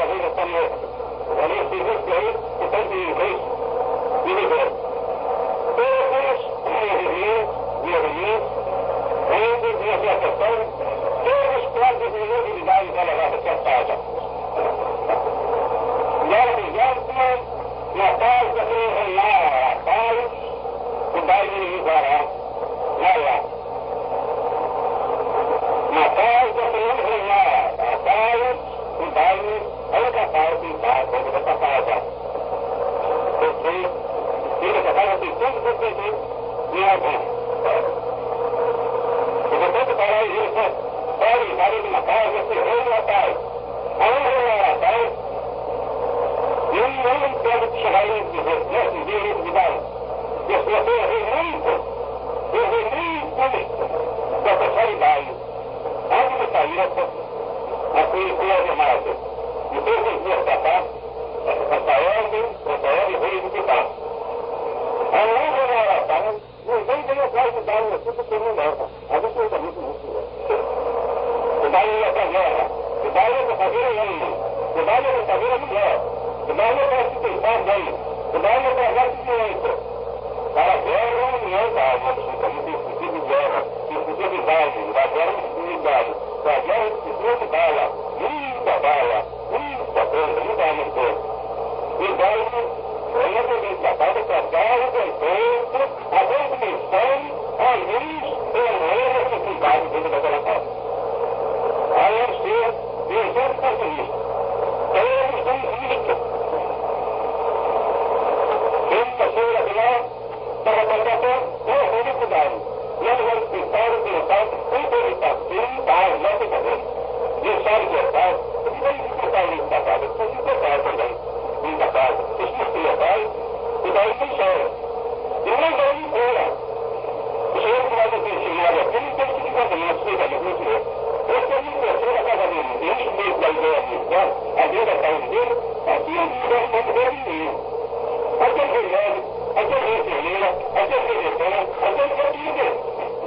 Cruzeiro como goleiro de Justiça e tem de inglês e liberou. Todos os reuniões, reuniões, onde de apresentação, todos quadros de novidades da nossa São Paulo. Nós, Jorge, trabalha 651 em alguém. E portanto, para ele pode estar em uma casa, se no Natal. Aonde é Natal? Não pode chegar e dizer, nesse dia ele me dá. Eu sou muito, eu muito, da sexualidade. Antes de sair, a conhecer as imagens. E todos os dias para cá, Rafael, Rafael e Rui do Pital. A longa oração, ninguém vem atrás de dar um assunto que não leva. Absolutamente muito. O baile é para guerra. O baile é para fazer a lei. O baile é para fazer a mulher. O baile é para se pensar bem. O baile é para dar direito. Para a guerra não é baile. Absolutamente discutir de guerra. De baile. Da guerra de unidade. Da guerra discutir de bala. Muita bala. Muita coisa. Muita arma e daí, venha por mim tratado para dar o contexto, a definição, a luz e a necessidade dentro daquela casa. Aí eu ser, eu sou pastorista. Todos têm espírito. Esta feira de lá, para tratar com a felicidade. E sim, tá, não tem problema. Deixar e se pensar em casa, pode pensar também da casa, esquecia, vai, e daí tem chora. E não vai embora. O senhor que vai ter chegado aqui não tem que ficar bem, não sei daí, não sei. Esse é o terceiro da casa dele, desde mesmo da ideia a vida da casa dele, aqui é o nome dele mesmo. Aqui é remédio, aqui é enfermeira, aqui é secretária, aqui é não. Não que o senhor não que